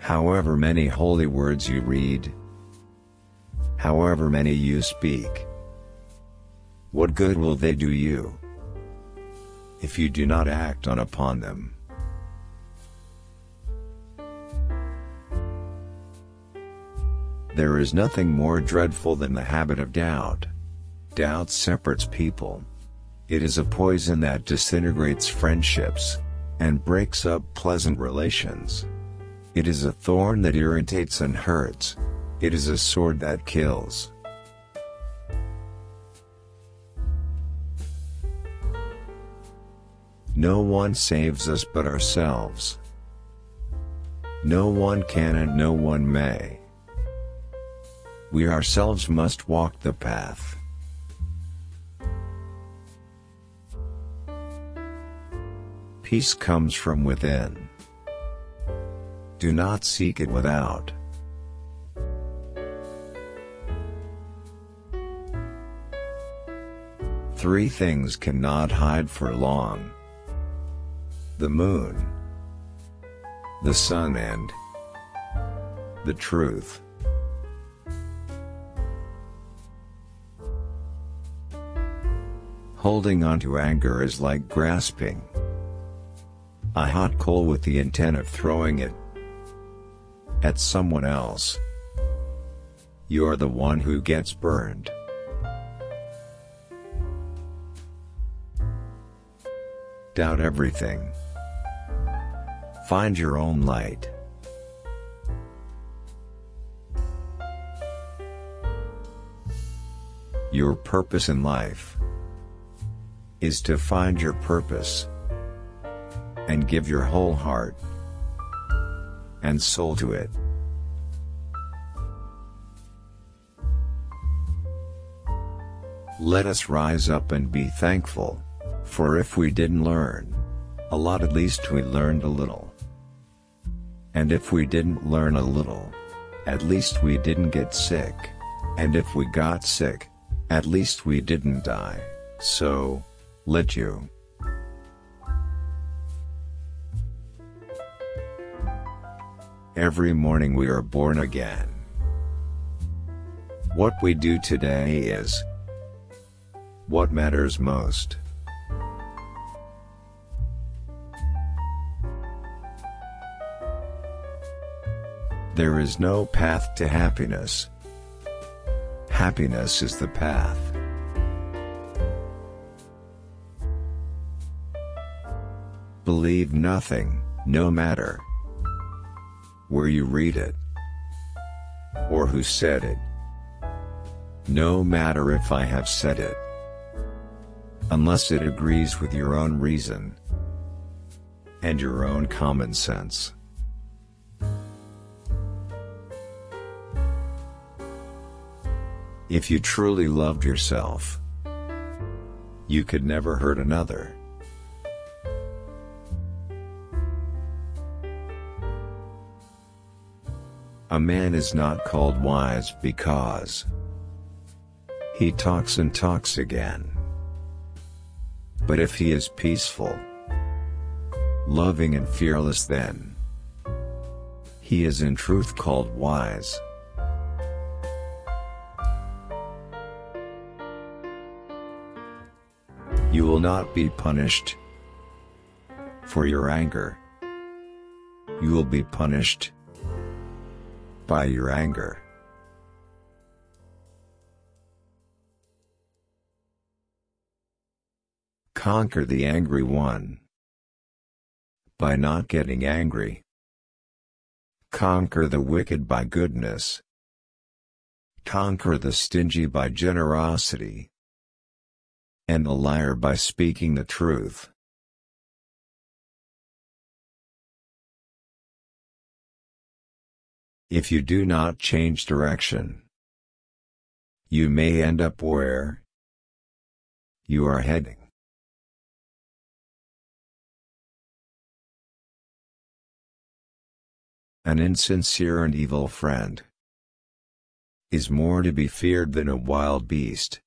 However many holy words you read, however many you speak, what good will they do you if you do not act on upon them? There is nothing more dreadful than the habit of doubt. Doubt separates people. It is a poison that disintegrates friendships and breaks up pleasant relations. It is a thorn that irritates and hurts. It is a sword that kills. No one saves us but ourselves. No one can and no one may. We ourselves must walk the path. Peace comes from within. Do not seek it without. Three things cannot hide for long. The moon, the sun and the truth. Holding on to anger is like grasping a hot coal with the intent of throwing it at someone else. You're the one who gets burned. Doubt everything. Find your own light. Your purpose in life is to find your purpose and give your whole heart and soul to it. Let us rise up and be thankful, for if we didn't learn a lot at least we learned a little. And if we didn't learn a little, at least we didn't get sick. And if we got sick, at least we didn't die. So, let you. Every morning we are born again. What we do today is what matters most. There is no path to happiness. Happiness is the path. Believe nothing, no matter where you read it or who said it. No matter if I have said it, unless it agrees with your own reason and your own common sense. If you truly loved yourself, you could never hurt another. A man is not called wise because he talks and talks again. But if he is peaceful, loving and fearless then, he is in truth called wise. You will not be punished for your anger. You will be punished by your anger. Conquer the angry one by not getting angry. Conquer the wicked by goodness. Conquer the stingy by generosity. And the liar by speaking the truth. If you do not change direction, you may end up where you are heading. An insincere and evil friend is more to be feared than a wild beast.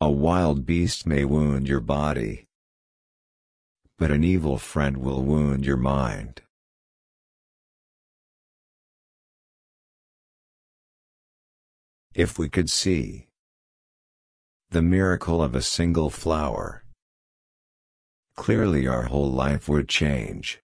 A wild beast may wound your body, but an evil friend will wound your mind. If we could see the miracle of a single flower, clearly our whole life would change.